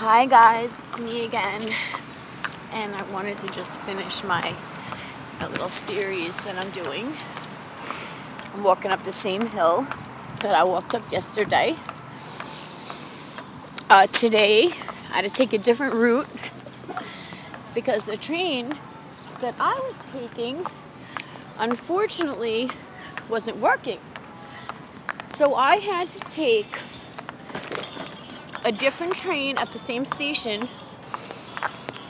Hi guys, it's me again. And I wanted to just finish my, my little series that I'm doing. I'm walking up the same hill that I walked up yesterday. Uh, today, I had to take a different route because the train that I was taking, unfortunately, wasn't working. So I had to take a different train at the same station.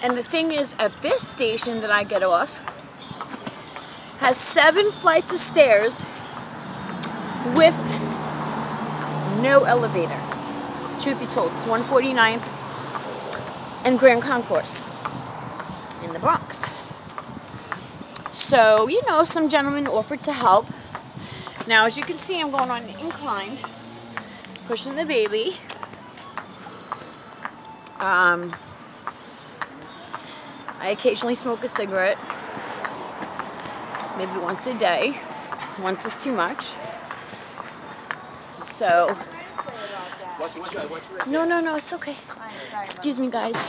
And the thing is, at this station that I get off, has seven flights of stairs with no elevator. Truth be told, it's 149th and Grand Concourse in the Bronx. So, you know, some gentlemen offered to help. Now, as you can see, I'm going on an incline, pushing the baby. Um, I occasionally smoke a cigarette, maybe once a day. Once is too much. So, no, no, no, it's okay. Excuse me, guys.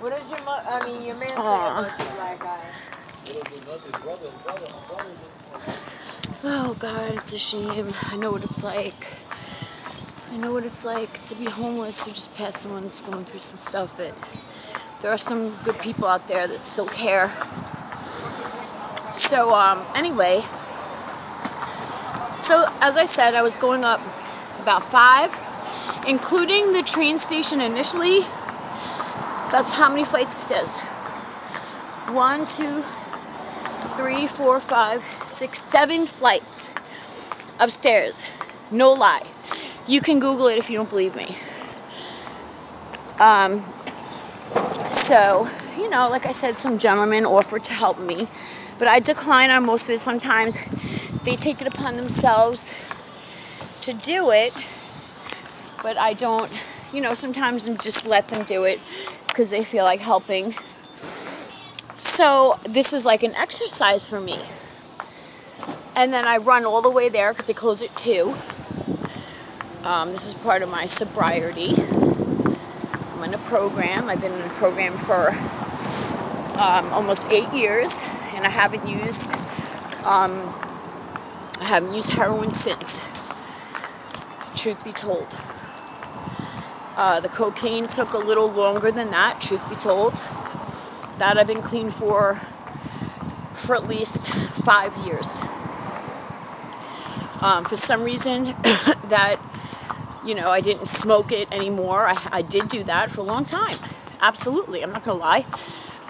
What did your mother, I mean, your man say about you, black guy? Oh God, it's a shame. I know what it's like. I know what it's like to be homeless or just past someone that's going through some stuff. But there are some good people out there that still care. So um, anyway, so as I said, I was going up about five, including the train station initially. That's how many flights it says. One, two, three, four, five, six, seven flights upstairs. No lie. You can Google it if you don't believe me. Um, so, you know, like I said, some gentlemen offered to help me, but I decline on most of it. Sometimes they take it upon themselves to do it, but I don't, you know, sometimes I just let them do it because they feel like helping. So this is like an exercise for me. And then I run all the way there because they close at 2. Um, this is part of my sobriety. I'm in a program. I've been in a program for um, almost eight years, and I haven't used um, I haven't used heroin since. Truth be told, uh, the cocaine took a little longer than that. Truth be told, that I've been clean for for at least five years. Um, for some reason, that you know, I didn't smoke it anymore. I, I did do that for a long time. Absolutely, I'm not gonna lie.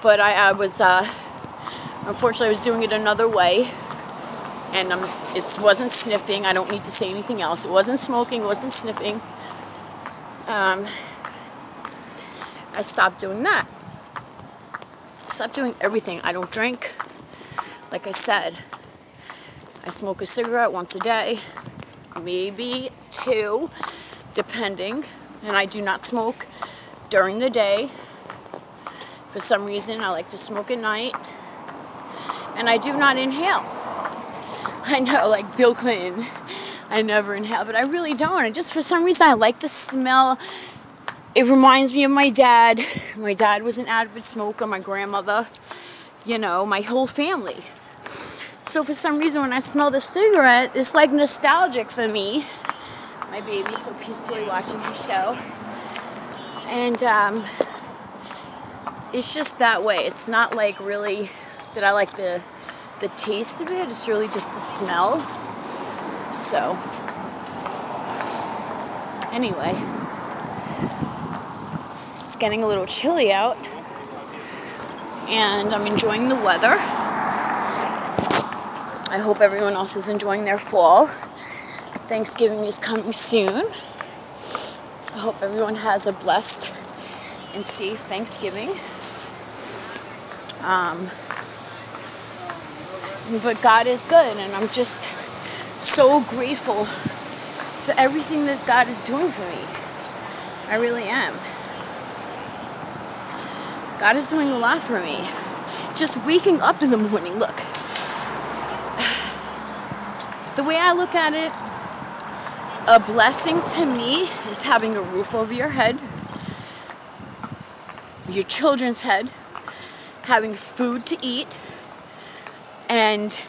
But I, I was, uh, unfortunately, I was doing it another way. And um, it wasn't sniffing. I don't need to say anything else. It wasn't smoking, it wasn't sniffing. Um, I stopped doing that. I stopped doing everything. I don't drink. Like I said, I smoke a cigarette once a day, maybe two, depending. And I do not smoke during the day. For some reason, I like to smoke at night. And I do not inhale. I know, like Bill Clinton, I never inhale, but I really don't. And just for some reason, I like the smell. It reminds me of my dad. My dad was an avid smoker, my grandmother, you know, my whole family. So for some reason, when I smell the cigarette, it's like nostalgic for me. My baby's so peacefully watching his show. And um, it's just that way. It's not like really that I like the the taste of it. It's really just the smell. So anyway, it's getting a little chilly out, and I'm enjoying the weather. I hope everyone else is enjoying their fall. Thanksgiving is coming soon. I hope everyone has a blessed and safe Thanksgiving. Um, but God is good, and I'm just so grateful for everything that God is doing for me. I really am. God is doing a lot for me. Just waking up in the morning, look. The way I look at it, a blessing to me is having a roof over your head, your children's head, having food to eat, and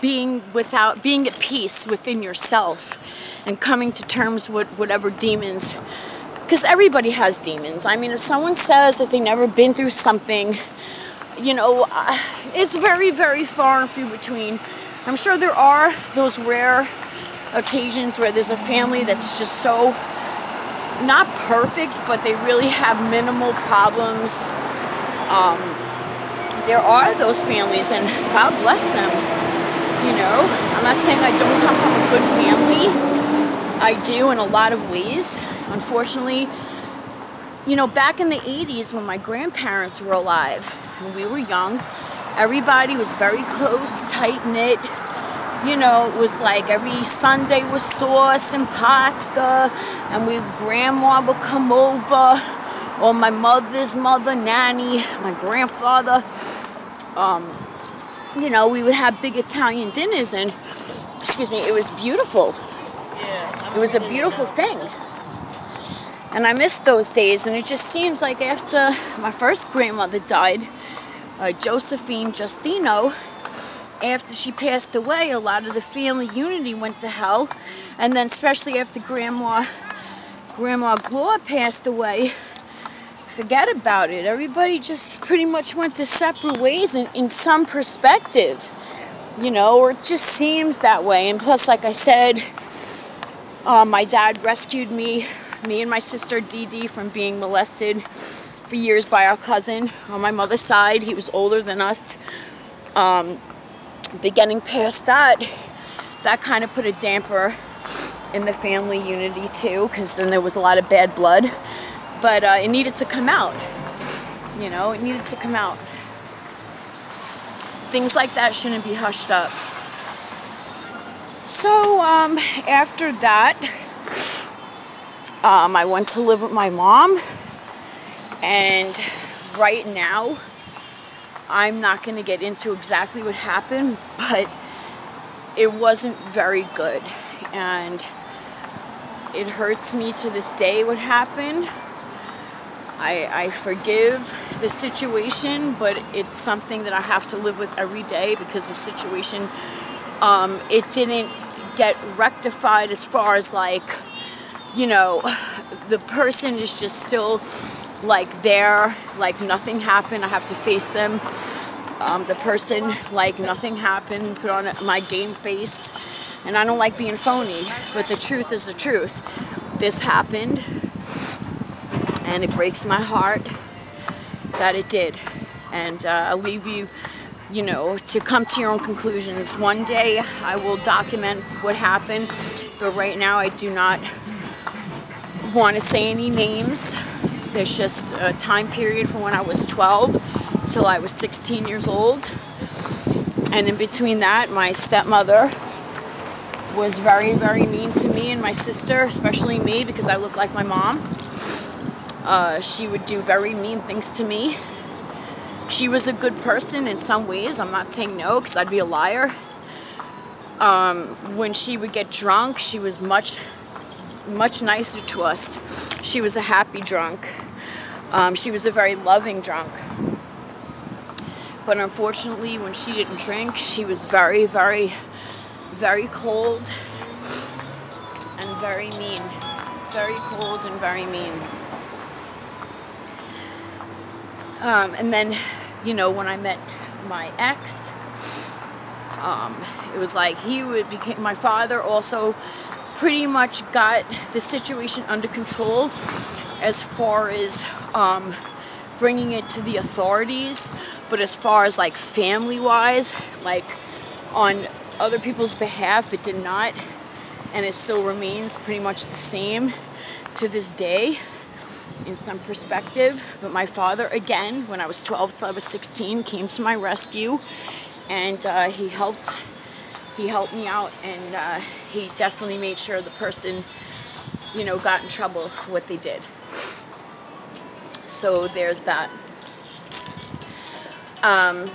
being without being at peace within yourself and coming to terms with whatever demons because everybody has demons. I mean, if someone says that they've never been through something, you know, uh, it's very, very far and few between. I'm sure there are those rare occasions where there's a family that's just so not perfect, but they really have minimal problems. Um, there are those families, and God bless them. You know, I'm not saying I don't come from a good family. I do in a lot of ways. Unfortunately, you know, back in the 80s when my grandparents were alive, when we were young, everybody was very close, tight knit. You know, it was like every Sunday was sauce and pasta, and we grandma would come over, or my mother's mother, nanny, my grandfather. Um, you know, we would have big Italian dinners, and excuse me, it was beautiful. Yeah. It was a beautiful thing. And I miss those days, and it just seems like after my first grandmother died, uh, Josephine Justino, after she passed away, a lot of the family unity went to hell. And then, especially after Grandma, Grandma Gloria passed away, forget about it. Everybody just pretty much went their separate ways in, in some perspective, you know, or it just seems that way. And plus, like I said, uh, my dad rescued me me and my sister Dee Dee from being molested for years by our cousin on my mother's side. He was older than us. Um, beginning past that, that kind of put a damper in the family unity too, because then there was a lot of bad blood. But uh, it needed to come out. You know, it needed to come out. Things like that shouldn't be hushed up. So um, after that, um, I went to live with my mom, and right now, I'm not going to get into exactly what happened, but it wasn't very good. And it hurts me to this day what happened. I, I forgive the situation, but it's something that I have to live with every day because the situation, um, it didn't get rectified as far as like, you know, the person is just still like there, like nothing happened. I have to face them. Um, the person, like nothing happened, put on my game face. And I don't like being phony, but the truth is the truth. This happened, and it breaks my heart that it did. And uh, I'll leave you, you know, to come to your own conclusions. One day I will document what happened, but right now I do not want to say any names. There's just a time period from when I was 12 till I was 16 years old. And in between that, my stepmother was very, very mean to me and my sister, especially me because I look like my mom. Uh, she would do very mean things to me. She was a good person in some ways. I'm not saying no because I'd be a liar. Um, when she would get drunk, she was much much nicer to us. She was a happy drunk. Um, she was a very loving drunk. But unfortunately, when she didn't drink, she was very, very, very cold and very mean. Very cold and very mean. Um, and then, you know, when I met my ex, um, it was like he would became my father also pretty much got the situation under control as far as um, bringing it to the authorities. But as far as like family wise, like on other people's behalf, it did not. And it still remains pretty much the same to this day in some perspective. But my father, again, when I was 12 till I was 16, came to my rescue and uh, he helped he helped me out and uh, he definitely made sure the person you know got in trouble for what they did so there's that um,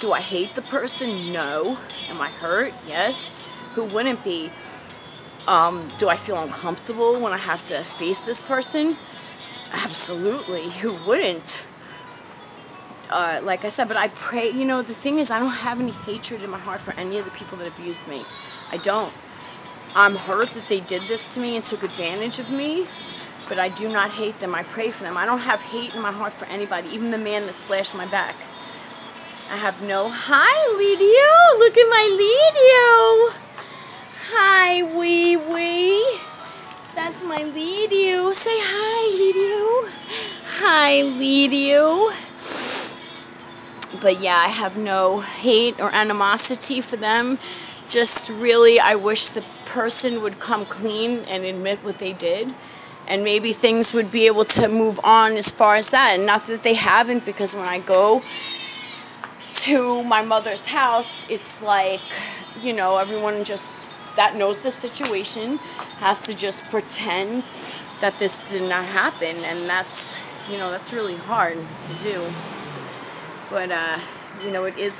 do I hate the person? No. Am I hurt? Yes. Who wouldn't be? Um, do I feel uncomfortable when I have to face this person? Absolutely. Who wouldn't? Uh, like I said, but I pray, you know, the thing is, I don't have any hatred in my heart for any of the people that abused me. I don't. I'm hurt that they did this to me and took advantage of me, but I do not hate them. I pray for them. I don't have hate in my heart for anybody, even the man that slashed my back. I have no. Hi, Lidio! Look at my Lidio! But yeah, I have no hate or animosity for them. Just really, I wish the person would come clean and admit what they did. And maybe things would be able to move on as far as that. And not that they haven't, because when I go to my mother's house, it's like, you know, everyone just that knows the situation has to just pretend that this did not happen. And that's, you know, that's really hard to do. But, uh, you know, it is.